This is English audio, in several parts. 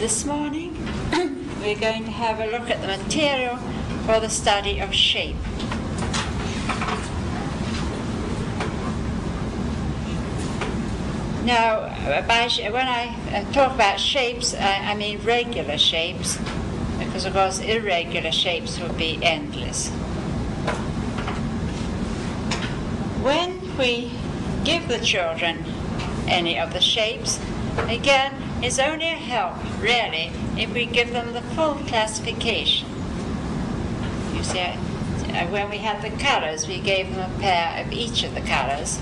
this morning we're going to have a look at the material for the study of shape. Now, when I uh, talk about shapes, I mean regular shapes, because of course irregular shapes would be endless. When we give the children any of the shapes, again, it's only a help, really, if we give them the full classification. You see, uh, when we had the colors, we gave them a pair of each of the colors,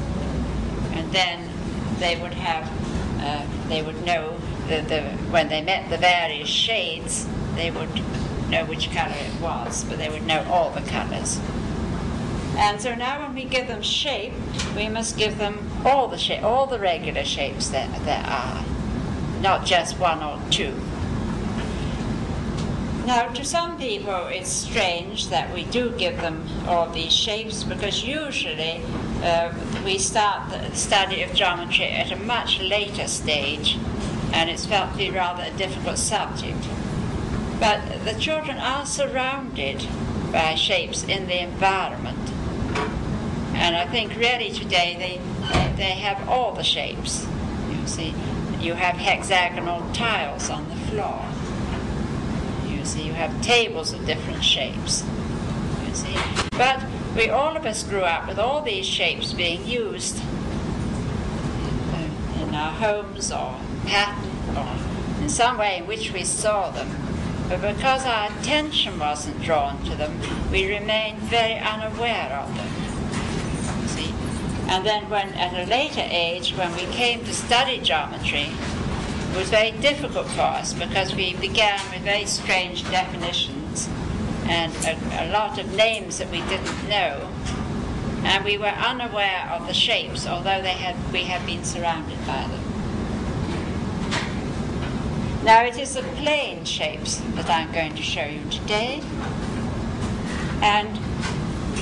and then they would have, uh, they would know that the, when they met the various shades, they would know which color it was, but they would know all the colors. And so now when we give them shape, we must give them all the shape, all the regular shapes that there are, not just one or two. Now, to some people, it's strange that we do give them all these shapes because usually uh, we start the study of geometry at a much later stage and it's felt to be rather a difficult subject. But the children are surrounded by shapes in the environment. And I think really today they, they have all the shapes. You see, you have hexagonal tiles on the floor You see, you have tables of different shapes. You see, but we all of us grew up with all these shapes being used in our homes or pattern or in some way in which we saw them. But because our attention wasn't drawn to them, we remained very unaware of them. And then when at a later age, when we came to study geometry, it was very difficult for us because we began with very strange definitions and a, a, lot of names that we didn't know. And we were unaware of the shapes, although they had, we had been surrounded by them. Now it is the plane shapes that I'm going to show you today. And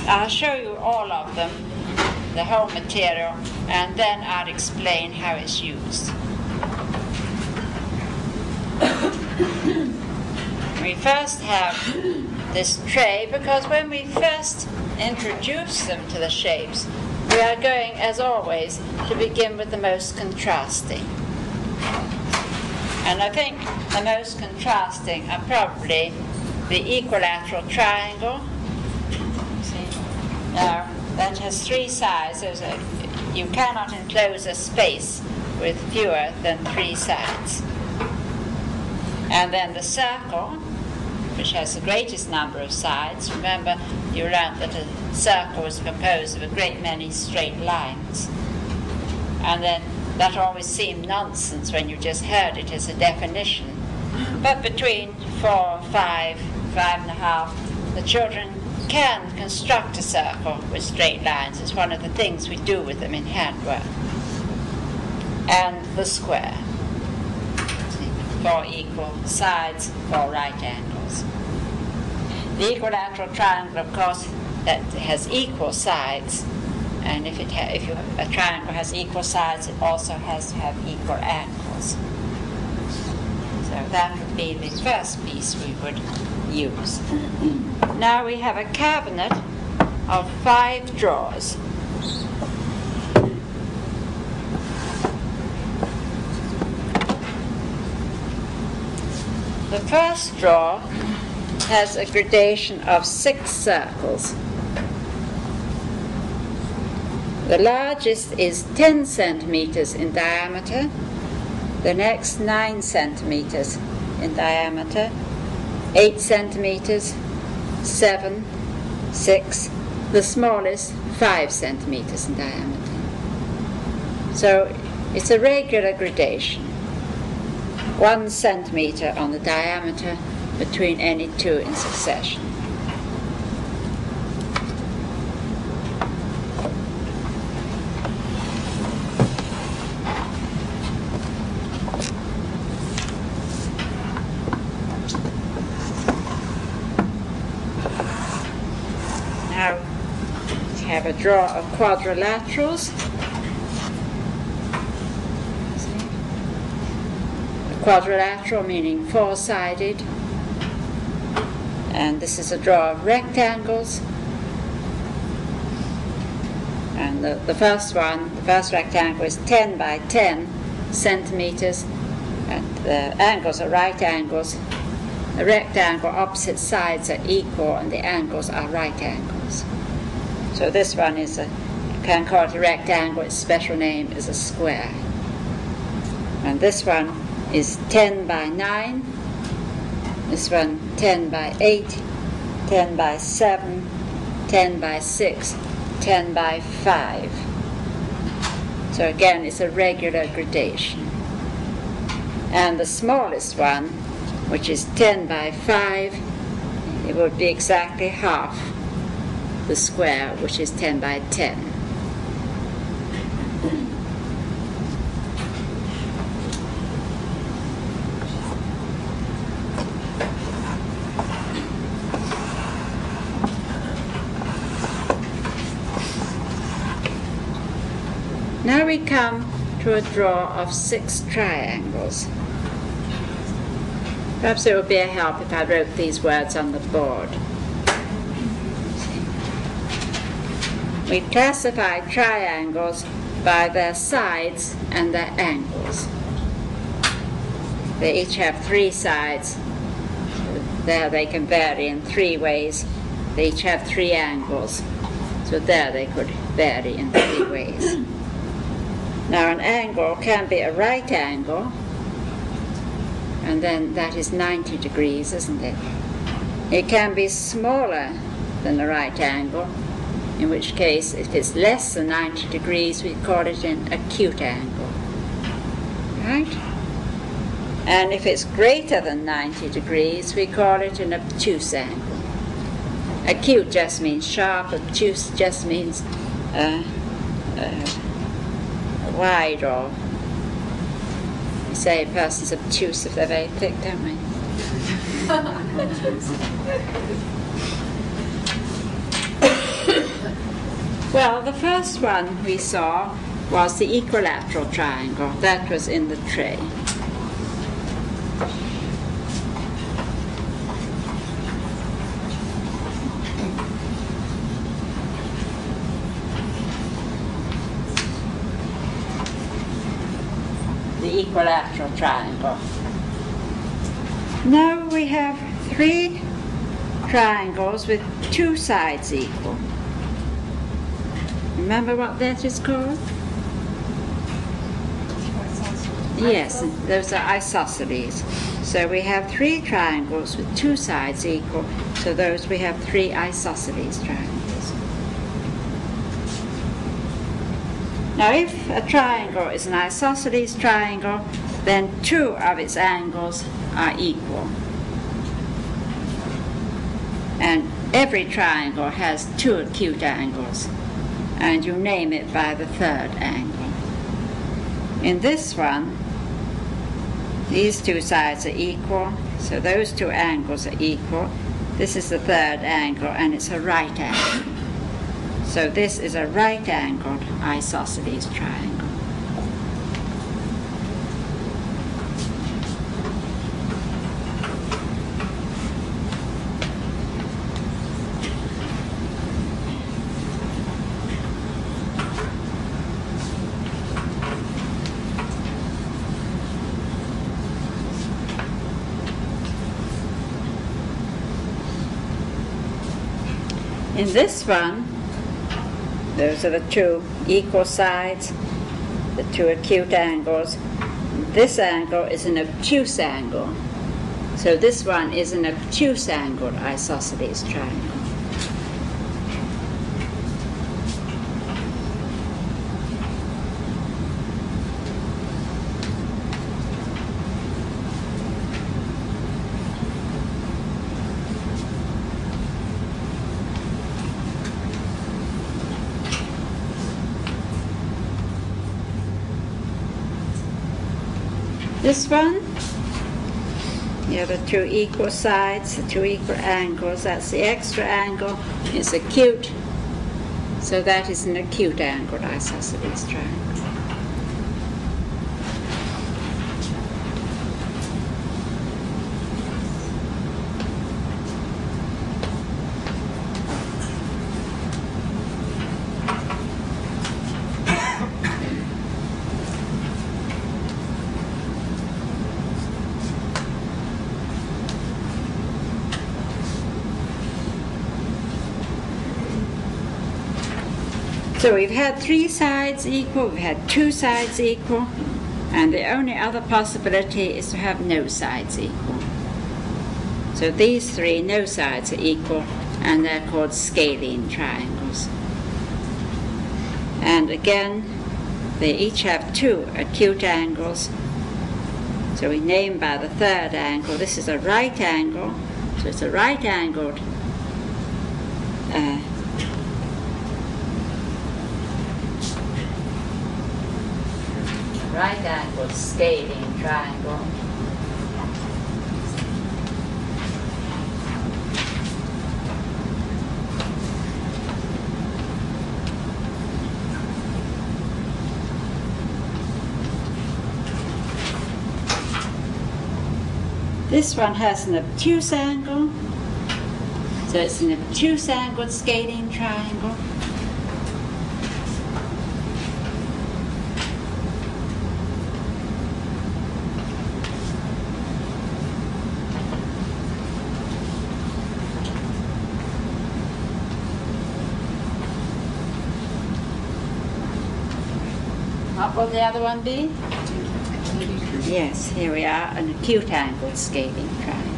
I'll show you all of them, the whole material, and then I'll explain how it's used. we first have this tray because when we first introduce them to the shapes, we are going, as always, to begin with the most contrasting. And I think the most contrasting are probably the equilateral triangle. See? Now, that has three sides. A, you cannot enclose a space with fewer than three sides. And then the circle, which has the greatest number of sides. Remember, you learnt that a circle is composed of a great many straight lines. And then that always seemed nonsense when you just heard it as a definition. But between four, five, five and a half, the children can construct a circle with straight lines. It's one of the things we do with them in handwork. And the square four equal sides, four right angles. The equilateral triangle, of course, that has equal sides, and if, it ha- if you, a triangle has equal sides, it also has to have equal angles. So that would be the first piece we would use. now we have a cabinet of five drawers. The first drawer has a gradation of six circles. The largest is 10 centimeters in diameter, the next 9 centimeters in diameter, 8 centimeters, 7, 6, the smallest 5 centimeters in diameter. So it's a regular gradation one centimeter on the diameter between any two in succession. Now a draw of quadrilaterals quadrilateral, meaning four-sided. And this is a draw of rectangles. And the, the first one, the first rectangle is 10 by 10 centimeters, and the angles are right angles. The rectangle opposite sides are equal, and the angles are right angles. So this one is a, a rectangle, its special name is a square. And this one is 10 by 9, this one 10 by 8, 10 by 7, 10 by 6, 10 by 5. So again, it's a regular gradation. And the smallest one, which is 10 by 5, it would be exactly half the square, which is 10 by 10. Now we come to a draw of six triangles. Perhaps it would be a help if I wrote these words on the board. We classify triangles by their sides and their angles. They each have three sides. There they can vary in three ways. They each have three angles. So there they could vary in three ways. Now an angle can be a right angle, and then that is 90 degrees, isn't it? It can be smaller than a right angle, in which case if it's less than 90 degrees we call it an acute angle. Right? And if it's greater than 90 degrees we call it an obtuse angle. Acute just means sharp, obtuse just means uh, uh, wide or we say a person's obtuse if they're very thick, don't we? well, the first one we saw was the equilateral triangle. That was in the tray. the equilateral triangle. Now we have three triangles with two sides equal. Remember what that is called? Yes, those are isosceles. So we have three triangles with two sides equal, so those we have three isosceles triangles. Now, if a triangle is an isosceles triangle, then two of its angles are equal. And every triangle has two acute angles, and you name it by the third angle. In this one, these two sides are equal, so those two angles are equal. This is the third angle, and it's a right angle. So this is a right angled isosceles triangle. In this one, those are the two equal sides, the two acute angles. This angle is an obtuse angle. So this one is an obtuse angled isosceles triangle. This one, you have the two equal sides, the two equal angles. That's the extra angle. It's acute. So that is an acute angle, isosceles triangle. So we've had three sides equal, we've had two sides equal, and the only other possibility is to have no sides equal. So these three, no sides are equal, and they're called scalene triangles. And again, they each have two acute angles. So we name by the third angle. This is a right angle, so it's a right angled uh, right angle scalene triangle. This one has an obtuse angle, so it's an obtuse angled scalene triangle. Will the other one be? Yes, here we are, an acute angled scalene triangle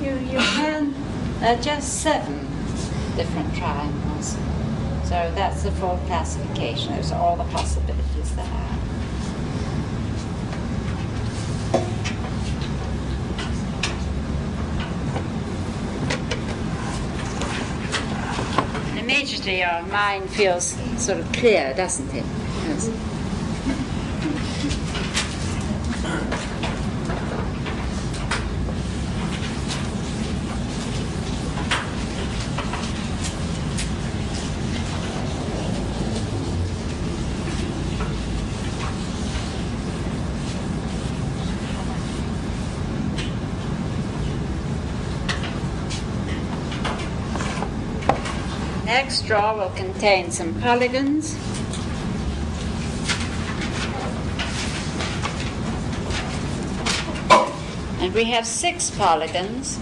you, you can uh, just seven different triangles. So that's the full classification. Those are all the possibilities there are. Immediately your mind feels sort of clear, doesn't it? Next draw will contain some polygons. And we have six polygons.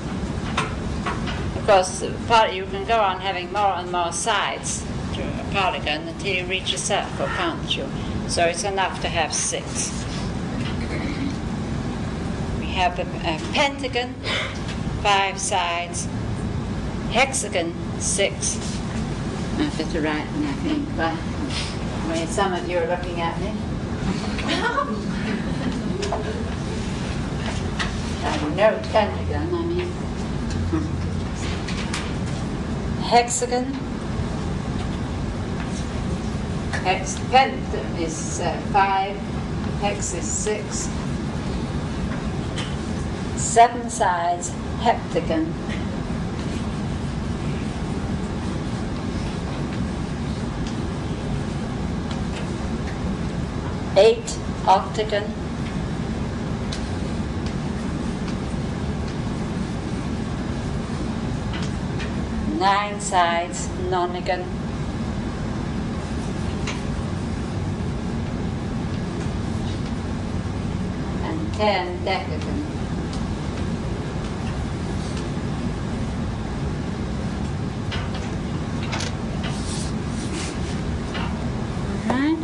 Of course, you can go on having more and more sides to a polygon until you reach a circle, can't you? So it's enough to have six. We have a, a pentagon, five sides, hexagon, six, I better write one, I think. But I some of you are looking at me. I know pentagon, I mean. Hexagon. Hex, pent is uh, five, hex is six. Seven sides, heptagon. Eight octagon, nine sides nonagon, and ten decagon. Right?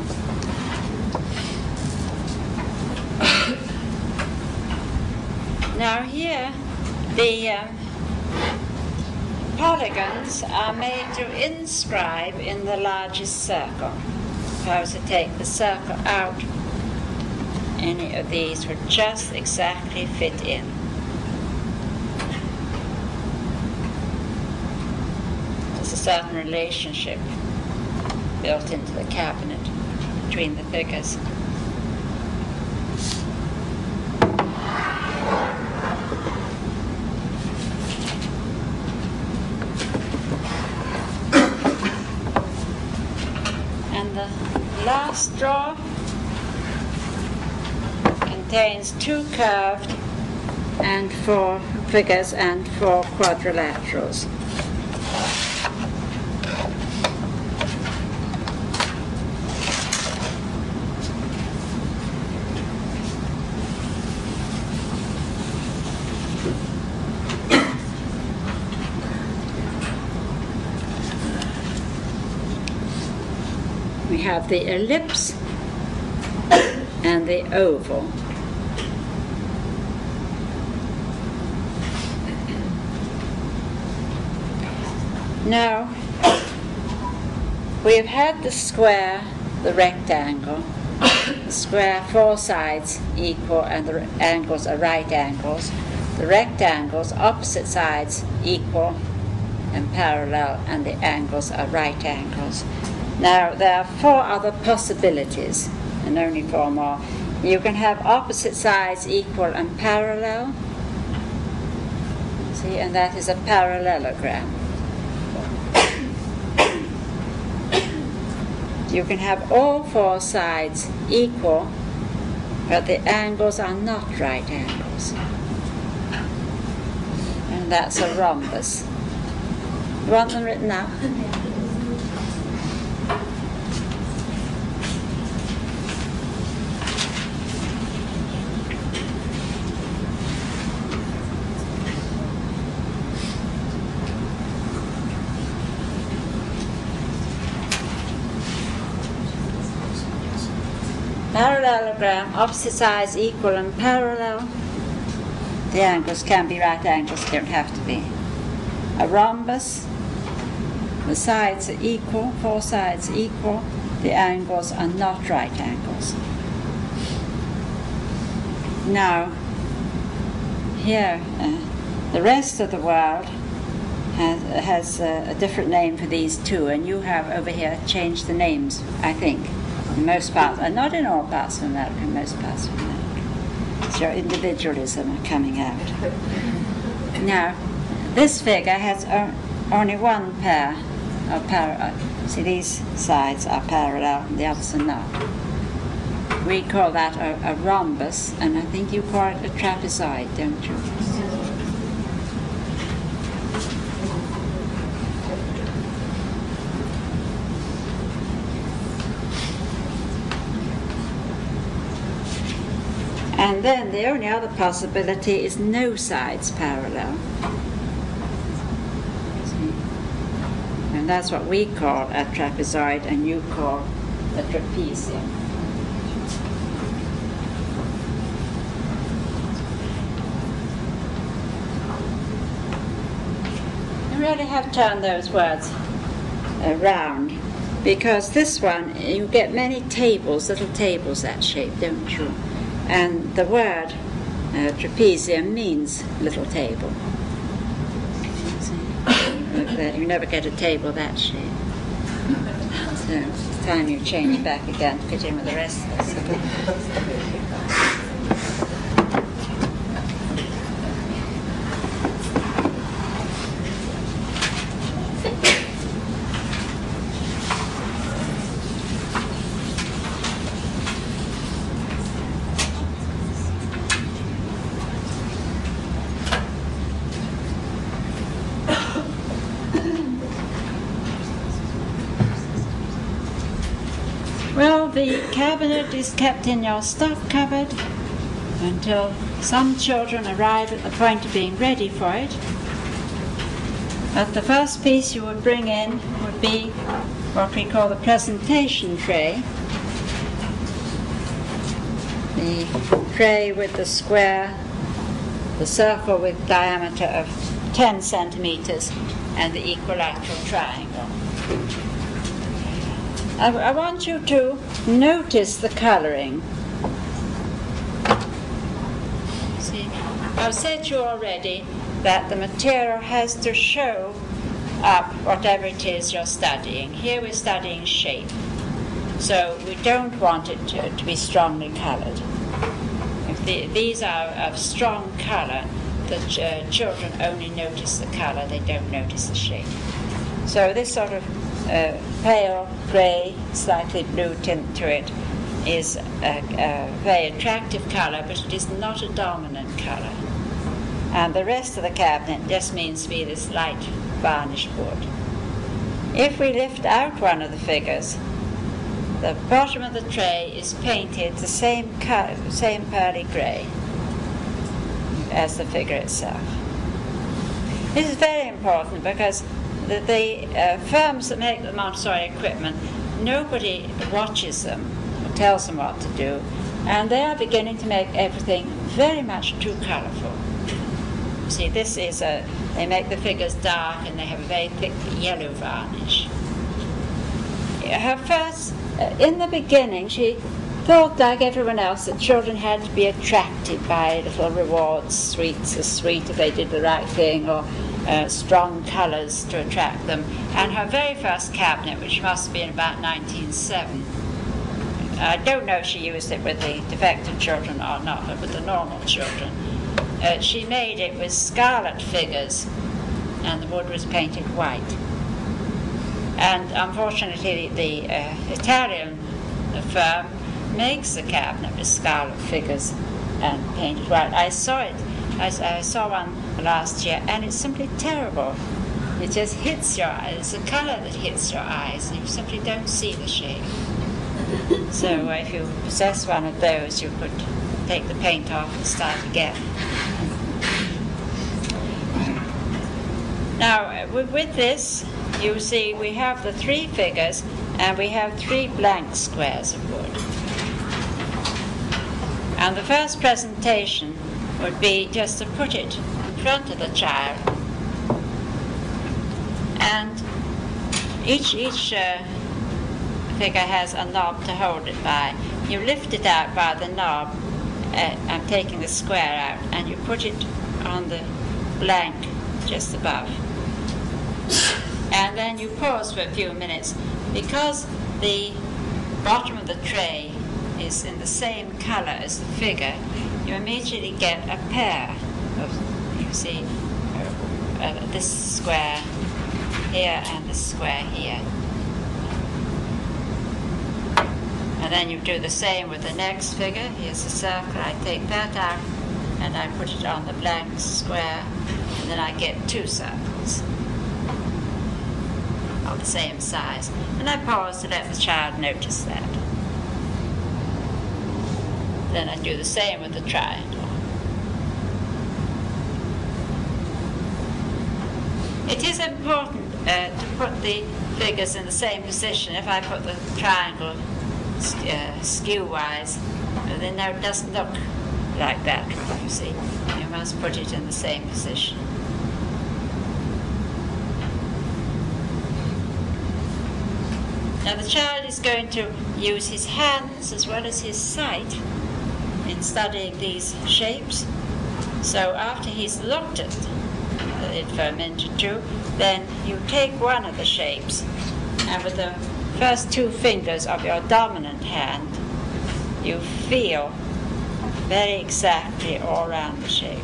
Now here, the um, polygons are made to inscribe in the largest circle. If I was to take the circle out, any of these would just exactly fit in. There's a certain relationship built into the cabinet between the figures. And the last two curved and four figures and four quadrilaterals. We have the ellipse and the oval. Now, we've had the square, the rectangle, the square four sides equal and the angles are right angles. The rectangles, opposite sides equal and parallel, and the angles are right angles. Now, there are four other possibilities, and only four more. You can have opposite sides equal and parallel. See, and that is a parallelogram. You can have all four sides equal, but the angles are not right angles. And that's a rhombus. You want them written? Parallelogram, opposite sides equal and parallel. The angles can be right angles, don't have to be. A rhombus, the sides are equal, four sides equal, the angles are not right angles. Now, here, uh, the rest of the world has, has uh, a different name for these two, and you have over here changed the names, I think in most parts, and not in all parts of America, most parts of America. So your individualism coming out. Now, this figure has only one pair of parallel. See, these sides are parallel, and the others are not. We call that a, a rhombus, and I think you call it a trapezoid, don't you? And then the only other possibility is no sides parallel. And that's what we call a trapezoid and you call a trapezium. You really have turned those words around because this one, you get many tables, little tables that shape, don't you? And the word uh, trapezium means little table. you never get a table that shape. So time you change back again to fit in with the rest of us. The cabinet is kept in your stuff cupboard until some children arrive at the point of being ready for it. But the first piece you would bring in would be what we call the presentation tray. The tray with the square, the circle with diameter of 10 centimeters, and the equilateral triangle. I, I want you to notice the coloring. See, I've said to you already that the material has to show up whatever it is you're studying. Here we're studying shape, so we don't want it to, to be strongly colored. If the, these are of strong color, the uh, children only notice the color, they don't notice the shape. So this sort of uh, pale grey, slightly blue tint to it is a, a, very attractive color, but it is not a dominant color. and the rest of the cabinet just means to be this light varnished wood. If we lift out one of the figures, the bottom of the tray is painted the same, same pearly grey as the figure itself. This is very important because the, the uh, firms that make the Montessori equipment, nobody watches them or tells them what to do, and they are beginning to make everything very much too colourful. See, this is a, they make the figures dark and they have a very thick yellow varnish. Her first, uh, in the beginning, she thought, like everyone else, that children had to be attracted by little rewards, sweets, a sweet if they did the right thing, or uh, strong colours to attract them. And her very first cabinet, which must have been about 1907, I don't know if she used it with the defective children or not, but with the normal children uh, she made it with scarlet figures, and the wood was painted white. And unfortunately, the uh, Italian firm makes the cabinet with scarlet figures and painted white. I saw it. I, I saw one last year, and it's simply terrible. It just hits your eyes. It's a colour that hits your eyes. And you simply don't see the shape. So uh, if you possess one of those, you could take the paint off and start again. Now, uh, with this, you see we have the three figures and we have three blank squares of wood. And the first presentation would be just to put it in front of the child. And each, each uh, figure has a knob to hold it by. You lift it out by the knob uh, I'm taking the square out and you put it on the blank just above. And then you pause for a few minutes because the bottom of the tray is in the same color as the figure, you immediately get a pair of, see, uh, this square here and this square here. And then you do the same with the next figure. Here's a circle. I take that out and I put it on the blank square. And then I get two circles of the same size. And I pause to let the child notice that. Then I do the same with the triangle. It is important uh, to put the figures in the same position. If I put the triangle uh, skew-wise, then it doesn't look like that, you see. You must put it in the same position. Now the child is going to use his hands as well as his sight in studying these shapes. So after he's looked at it or two, then you take one of the shapes and with the first two fingers of your dominant hand, you feel very exactly all around the shape.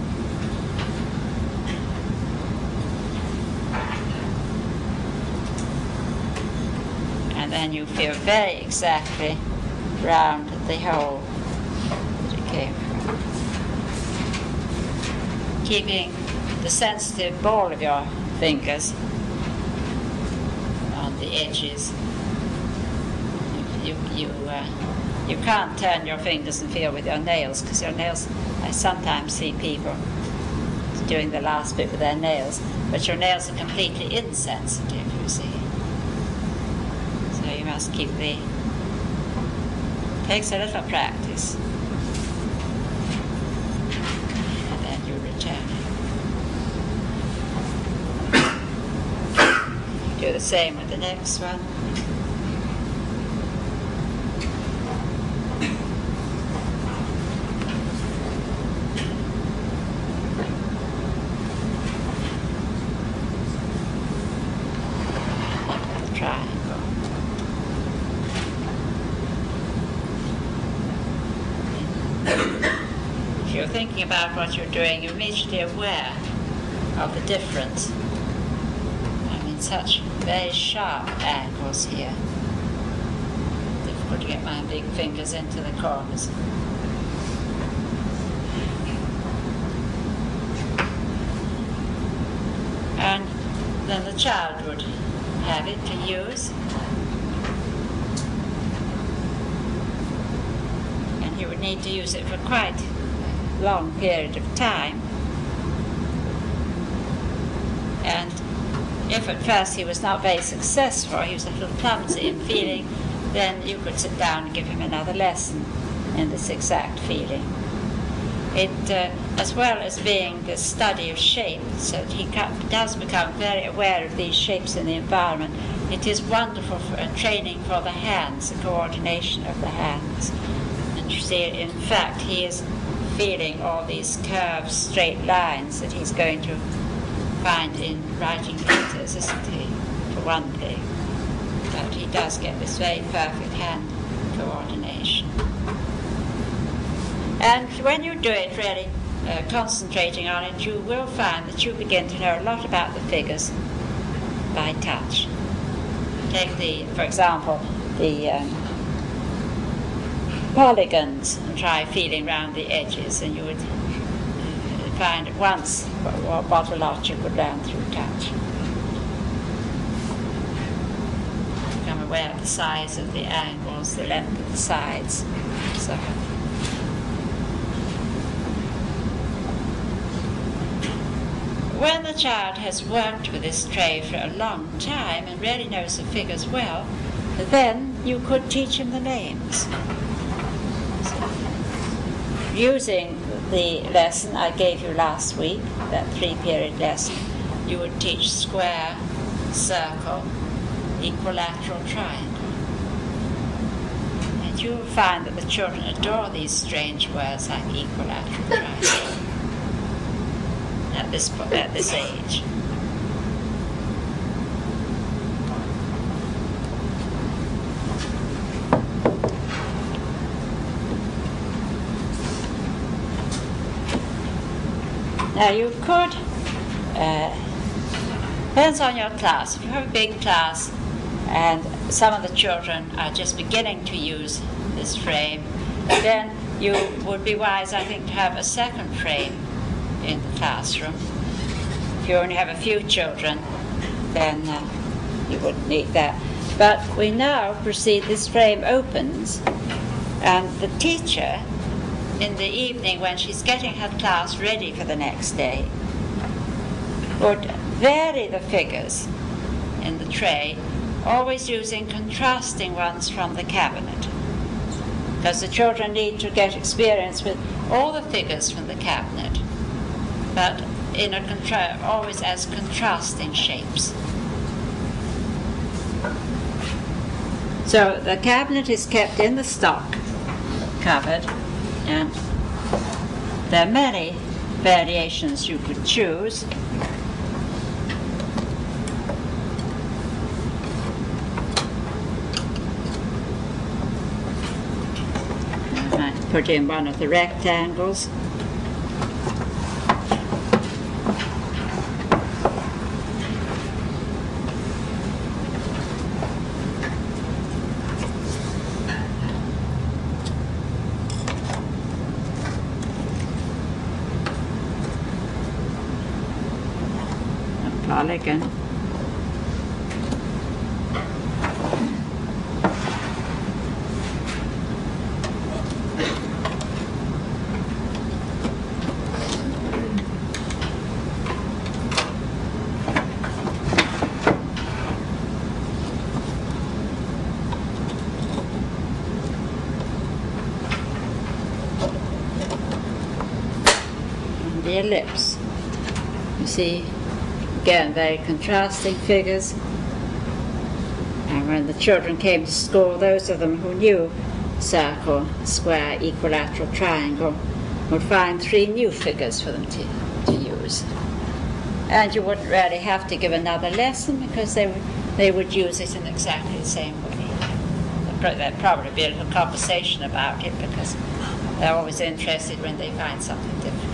And then you feel very exactly round the hole that it came from. Keeping the sensitive ball of your fingers on the edges you you uh, you can't turn your fingers and feel with your nails because your nails. I sometimes see people doing the last bit with their nails, but your nails are completely insensitive. You see, so you must keep the. Takes a little practice. And then you return it. Do the same with the next one. If you're thinking about what you're doing, you're immediately aware of the difference such very sharp angles here. Difficult to get my big fingers into the corners. And then the child would have it to use. And he would need to use it for quite a long period of time. If at first he was not very successful, he was a little clumsy in feeling, then you could sit down and give him another lesson in this exact feeling. It, uh, as well as being the study of shapes, that he does become very aware of these shapes in the environment. It is wonderful for training for the hands, the coordination of the hands. And you see, in fact, he is feeling all these curved, straight lines that he's going to find in writing letters, isn't he? For one thing. But he does get this very perfect hand coordination. And when you do it really uh, concentrating on it, you will find that you begin to know a lot about the figures by touch. Take the, for example, the um, polygons and try feeling around the edges, and you would find at once a lot you could learn through touch. Become aware of the size of the angles, the length of the sides, so when the child has worked with this tray for a long time and really knows the figures well, then you could teach him the names. Using the lesson I gave you last week, that three period lesson, you would teach square, circle, equilateral triangle. And you will find that the children adore these strange words like equilateral triangle at this at this age. You could, uh, depends on your class. If you have a big class and some of the children are just beginning to use this frame, then you would be wise, I think, to have a second frame in the classroom. If you only have a few children, then uh, you wouldn't need that. But we now proceed, this frame opens, and the teacher, in the evening when she's getting her class ready for the next day, would vary the figures in the tray, always using contrasting ones from the cabinet. Because the children need to get experience with all the figures from the cabinet but in a contra- always as contrasting shapes. So the cabinet is kept in the stock cupboard, and there are many variations you could choose. I might put in one of the rectangles. Again. the ellipse. You see Again, very contrasting figures. And when the children came to school, those of them who knew circle, square, equilateral, triangle would find three new figures for them to, to use. And you wouldn't really have to give another lesson because they would, they would use it in exactly the same way. There'd probably be a little conversation about it because they're always interested when they find something different.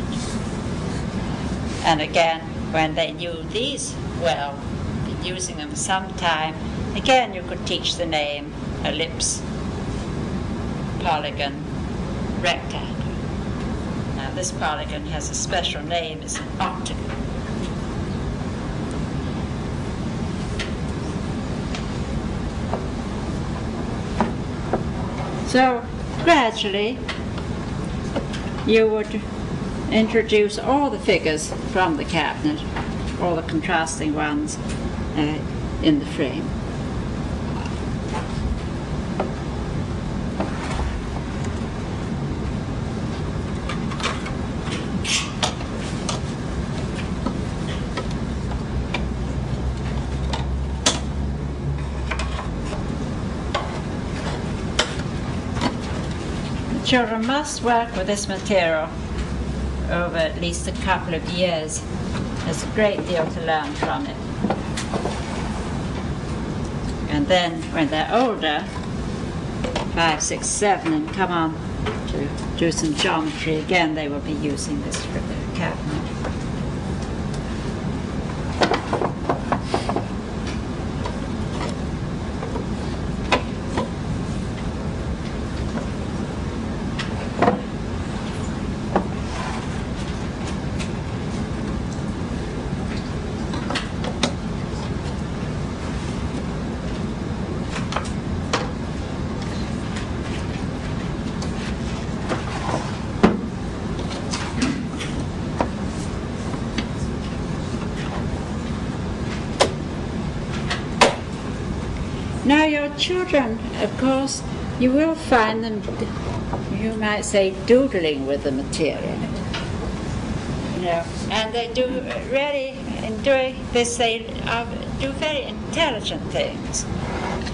And again, when they knew these well, been using them some time, again you could teach the name ellipse, polygon, rectangle. Now this polygon has a special name, it's an octagon. So gradually you would introduce all the figures from the cabinet, all the contrasting ones uh, in the frame. children must work with this material over at least a couple of years. There's a great deal to learn from it. And then when they're older, five, six, seven, and come on to do some geometry again, they will be using this for their cabinet. Now, your children, of course, you will find them, you might say, doodling with the material. You know, and they do really, enjoy, this, they uh, do very intelligent things.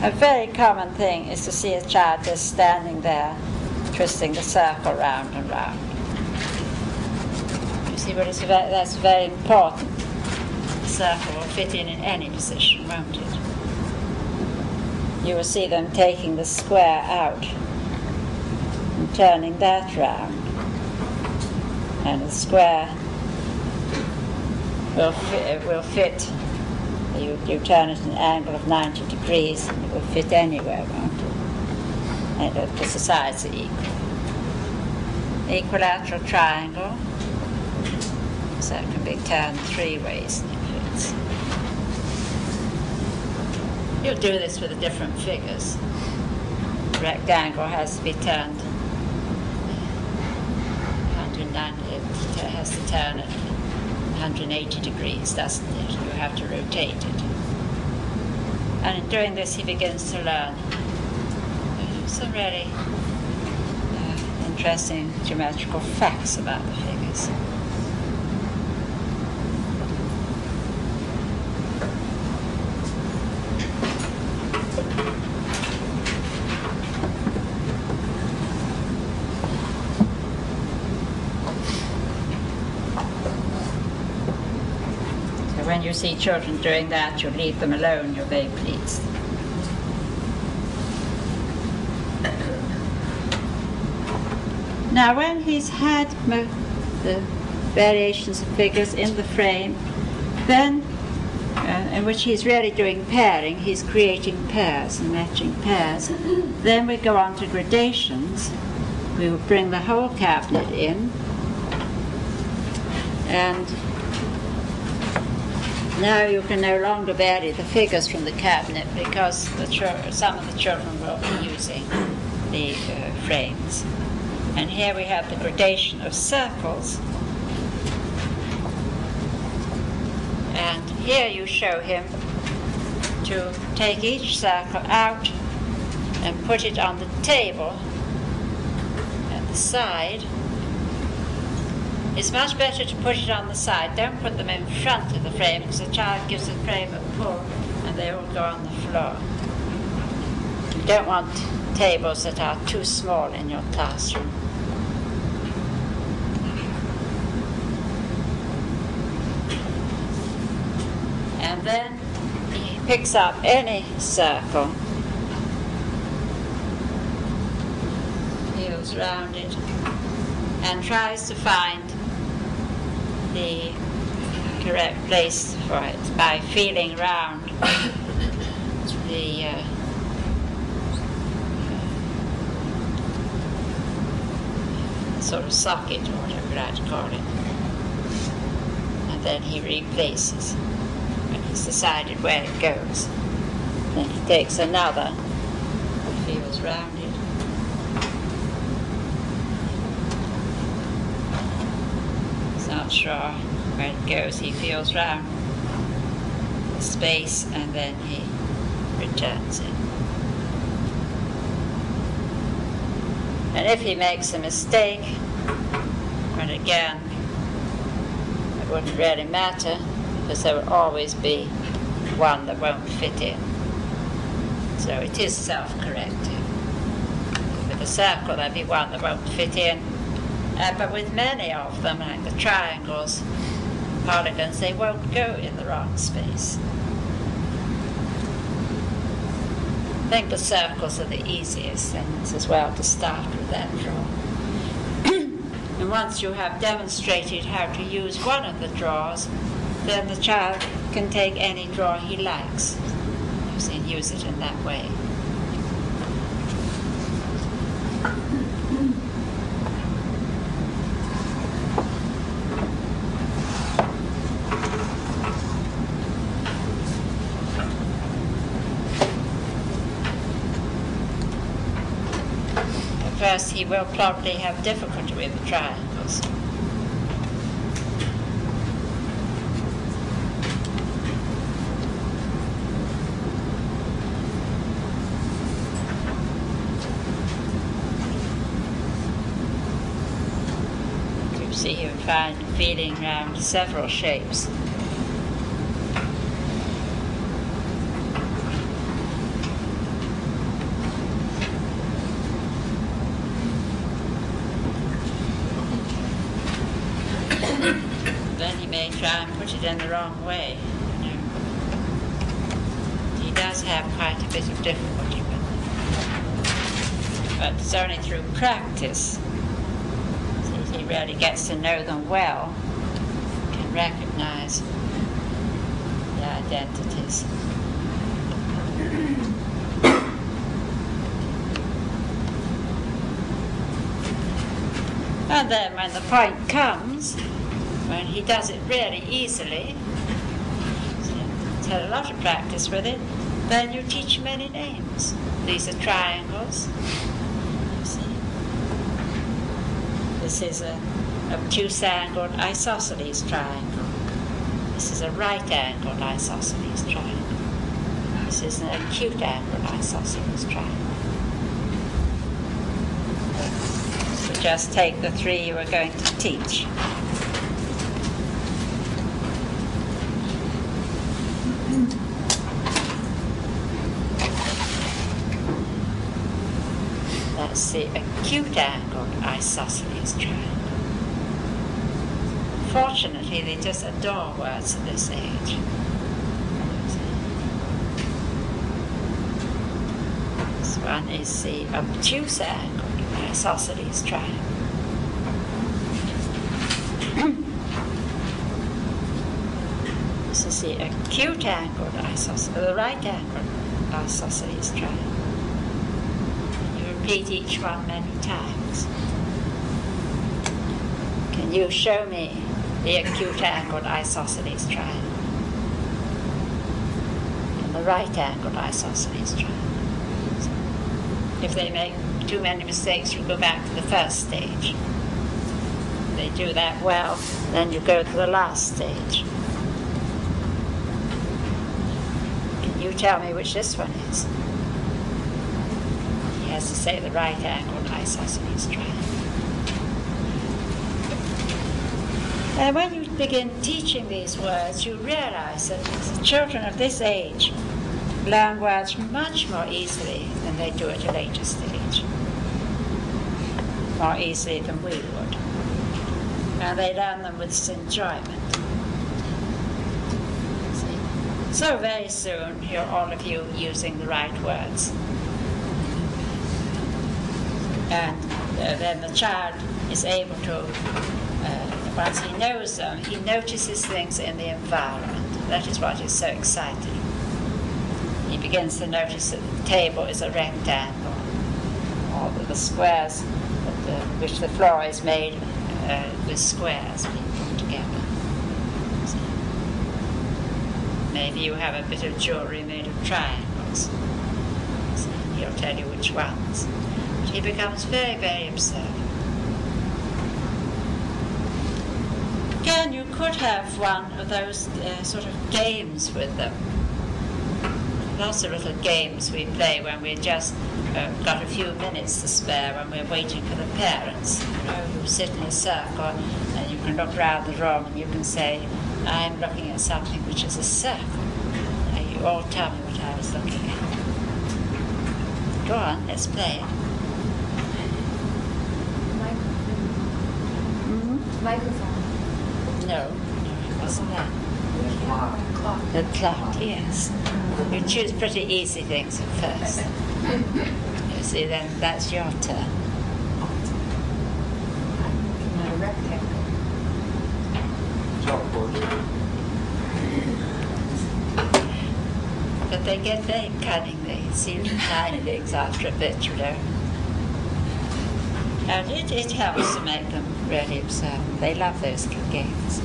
A very common thing is to see a child just standing there, twisting the circle round and round. You see, but it's very, that's very important. The circle will fit in in any position, won't it? You will see them taking the square out and turning that round. And the square will fit, will fit. You, you turn it at an angle of 90 degrees and it will fit anywhere, won't it? And because the sides are equal. Equilateral triangle, so it can be turned three ways and it fits. You'll do this with the different figures. Rectangle has to be turned 190, it has to turn at 180 degrees, doesn't it? You have to rotate it. And in doing this, he begins to learn some really uh, interesting geometrical facts about the figures. When you see children doing that, you leave them alone, you're very pleased. Now, when he's had the variations of figures in the frame, then uh, in which he's really doing pairing, he's creating pairs and matching pairs. then we go on to gradations. We will bring the whole cabinet in and now you can no longer vary the figures from the cabinet because the some of the children will be using the uh, frames. And here we have the gradation of circles. And here you show him to take each circle out and put it on the table at the side it's much better to put it on the side. Don't put them in front of the frame because the child gives the frame a pull and they all go on the floor. You don't want tables that are too small in your classroom. And then he picks up any circle, round it, and tries to find the correct place for it by feeling round the uh, sort of socket or whatever I'd call it. And then he replaces when he's decided where it goes. Then he takes another, feels round it, not sure where it goes. He feels round the space and then he returns it. And if he makes a mistake, and again, it wouldn't really matter because there will always be one that won't fit in. So it is self-correcting. With a circle, there'll be one that won't fit in. Uh, but with many of them, like the triangles, polygons, they won't go in the wrong space. I think the circles are the easiest things as well to start with that drawer. and once you have demonstrated how to use one of the drawers, then the child can take any drawer he likes and use it in that way. He will probably have difficulty with the triangles. You see him find feeling around several shapes. then he may try and put it in the wrong way. He does have quite a bit of difficulty with it. But it's only through practice that he really gets to know them well, can recognize the identities. And then when the point comes, when he does it really easily, had a lot of practice with it, then you teach many names. These are triangles. This is a obtuse-angled isosceles triangle. This is a right-angled isosceles triangle. This is an acute-angled isosceles triangle. So just take the three you are going to teach. That's the acute angled isosceles triangle. Fortunately, they just adore words at this age. This one is the obtuse angled isosceles triangle. This is the acute angled isosceles, the right angled isosceles triangle. Repeat each one many times. Can you show me the acute angled isosceles triangle? And the right angled isosceles triangle. If they make too many mistakes, you go back to the first stage. If they do that well, then you go to the last stage. Can you tell me which this one is? Say the right angled isosceles triangle. And when you begin teaching these words, you realize that children of this age learn words much more easily than they do at a later stage. More easily than we would. And they learn them with enjoyment. So very soon, you're all of you using the right words. And uh, then the child is able to uh, once he knows them, he notices things in the environment. That is what is so exciting. He begins to notice that the table is a rectangle, or that the squares, that the, which the floor is made uh, with squares being put together. So maybe you have a bit of jewelry made of triangles. So he'll tell you which ones. He becomes very, very observant. could have one of those uh, sort of games with them. Lots of little games we play when we just uh, got a few minutes to spare when we're waiting for the parents. You know, you sit in a circle and you can look round the room and you can say, I'm looking at something which is a circle. And you all tell me what I was looking at. Go on, let's play it. Microphone. No, it wasn't that. Clock. The clock, yes. You choose pretty easy things at first. You see, then that's your turn. But they get very cunning. They see little tiny things after a bit, you know. And it, it helps to make them really observe. They love those games.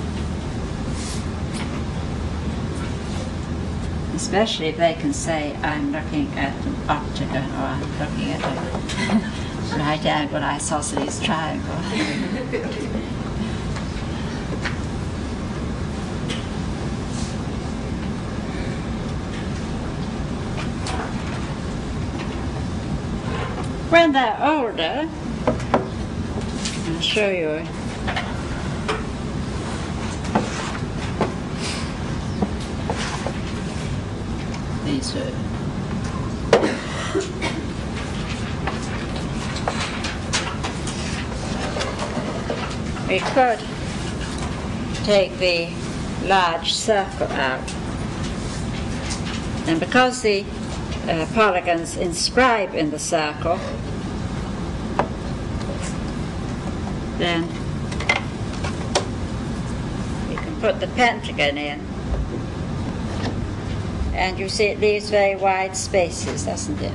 Especially if they can say, I'm looking at an octagon or I'm looking at a right angle isosceles triangle. When they're older, show you. These are. We could take the large circle out. And because the uh, polygons inscribe in the circle, then you can put the pentagon in. And you see it leaves very wide spaces, doesn't it?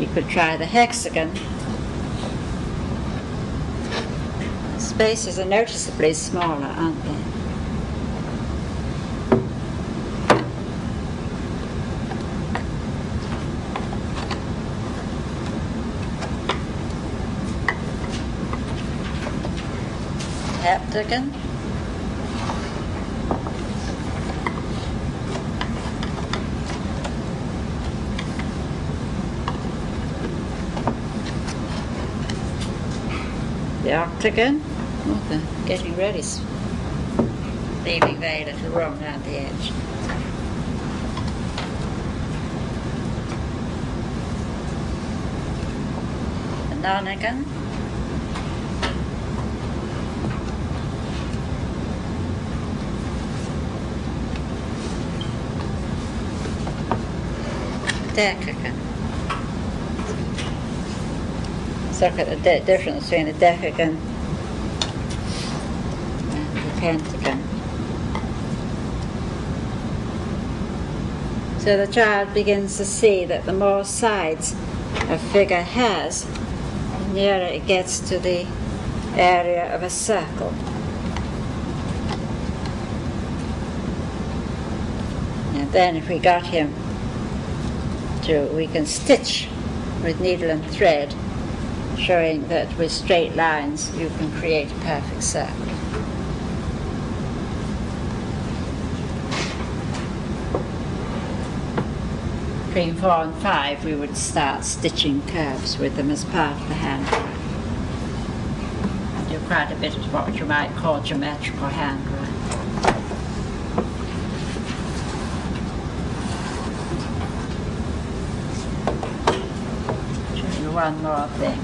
You could try the hexagon. Spaces are noticeably smaller, aren't they? Heptagon. The octagon. Oh, they're getting ready. Leaving very little room around the edge. The nonagon. decagon. Let's look at the di- difference between the decagon and the pentagon. So the child begins to see that the more sides a figure has, the nearer it gets to the area of a circle. And then if we got him we can stitch with needle and thread, showing that with straight lines you can create a perfect circle. Between four and five, we would start stitching curves with them as part of the handwork. Do quite a bit of what you might call geometrical handwork. Show you one more thing.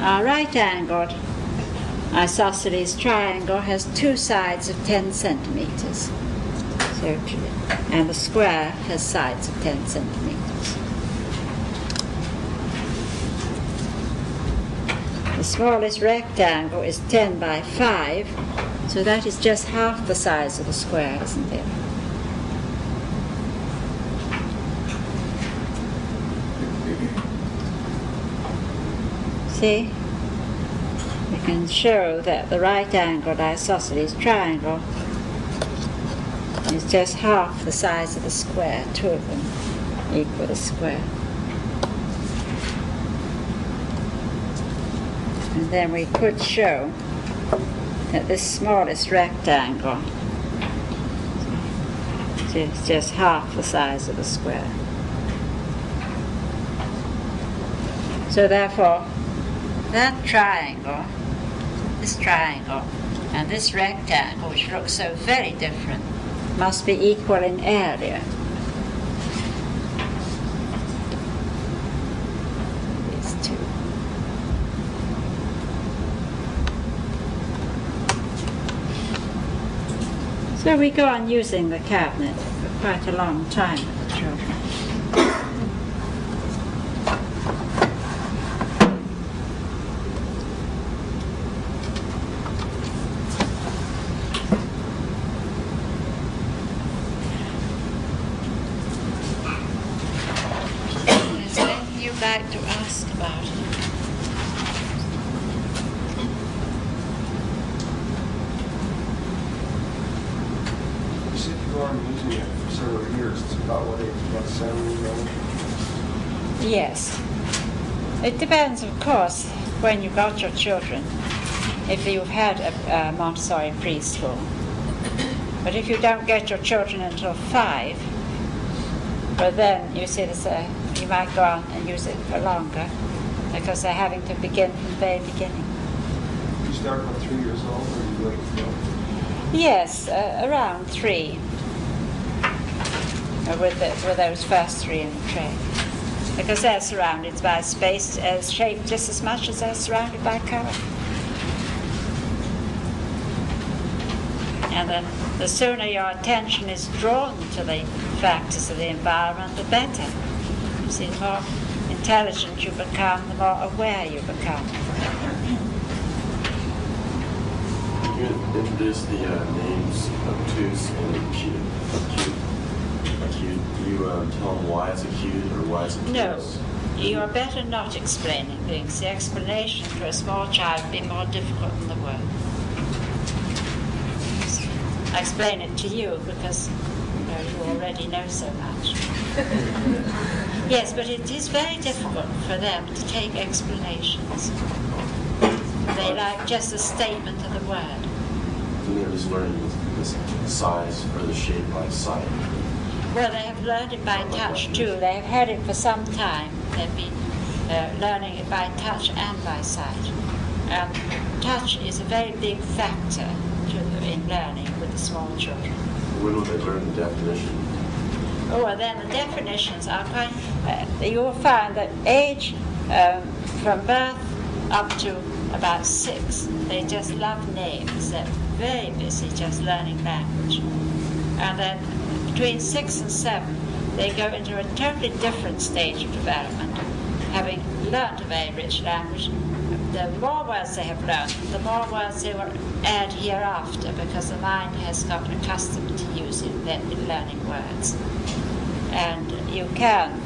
Our right angled isosceles triangle has two sides of 10 centimeters. And the square has sides of 10 centimeters. The smallest rectangle is 10 by 5, so that is just half the size of the square, isn't it? See? We can show that the right angled isosceles triangle is just half the size of the square, two of them equal the square. And then we could show that this smallest rectangle is just half the size of the square. So therefore, that triangle, this triangle, and this rectangle, which looks so very different, must be equal in area. These two. So we go on using the cabinet for quite a long time with the children. Is there anything you'd like to ask about it? You said you go on using it for several years. It's about what age? About seven years old? Yes. It depends, of course, when you got your children, if you've had a, a Montessori preschool. But if you don't get your children until five, well then you see this, uh, you might go on and use it for longer because they're having to begin from the very beginning. You start about three years old, or you wait till? Yes, uh, around three. Uh, with, the, with those first three in the tray. Because they're surrounded by space uh, shaped just as much as they're surrounded by color. And then the sooner your attention is drawn to the factors of the environment, the better. You see, the more intelligent you become, the more aware you become. You introduce the uh, names obtuse and. Acute. Acute. You um, tell them why it's acute or why it's obtuse. No, you are better not explaining things. The explanation for a small child would be more difficult than the word. I explain it to you because you, know, you already know so much. yes, but it is very difficult for them to take explanations. They like just a statement of the word. And they're just learning the size or the shape by sight. Well, they have learned it by touch too. They have had it for some time. They've been uh, learning it by touch and by sight. Um, touch is a very big factor to in learning with the small children. When will they learn the definition? Oh, well, then the definitions are quite. Uh, you will find that age um, from birth up to about six, they just love names. They're very busy just learning language. And then between six and seven, they go into a totally different stage of development, having learned a very rich language. The more words they have learned, the more words they will add hereafter because the mind has got accustomed to using, learning words and you can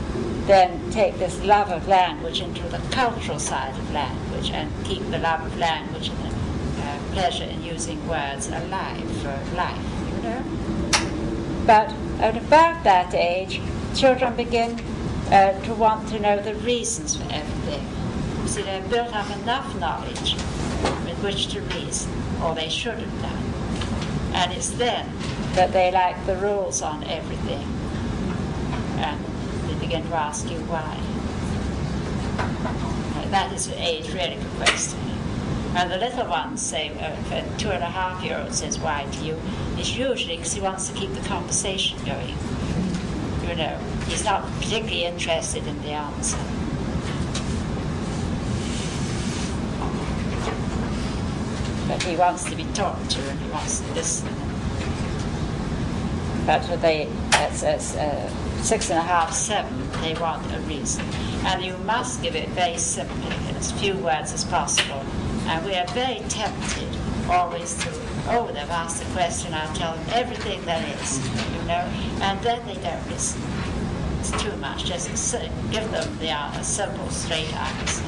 then take this love of language into the cultural side of language and keep the love of language and the uh, pleasure in using words alive for life, you know. But at about that age, children begin uh, to want to know the reasons for everything. You see, they've built up enough knowledge with which to reason, or they should have done. And it's then that they like the rules on everything and they begin to ask you why. That is an age really for questioning. And the little ones say, uh, a two and a half year old says why to you, it's usually because he wants to keep the conversation going. You know, he's not particularly interested in the answer. But he wants to be talked to and he wants to listen. But they, as, as uh, six and a half, seven, they want a reason. And you must give it very simply, in as few words as possible. And we are very tempted always to, oh, they've asked a question, I'll tell them everything there is, you know, and then they don't listen. It's too much. Just give them the uh, simple, straight answer.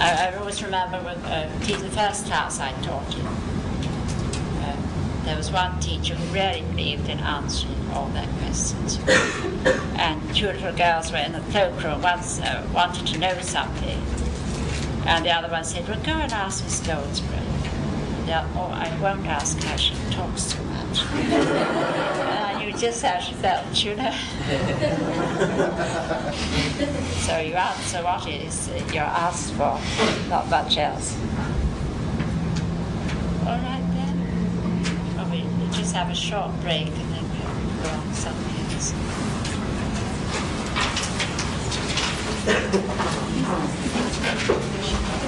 I, I always remember when uh, the first class I taught uh, there was one teacher who really believed in answering all their questions. and two little girls were in the cloakroom. One uh, wanted to know something, and the other one said, "Well, go and ask Miss Goldsborough." Oh, I won't ask her. She talks too much. and I just how she felt, you know. so you answer what it is you're asked for, not much else. All right then. Well, we we just have a short break and then we'll go on something else. よいしょ。